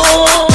Oh.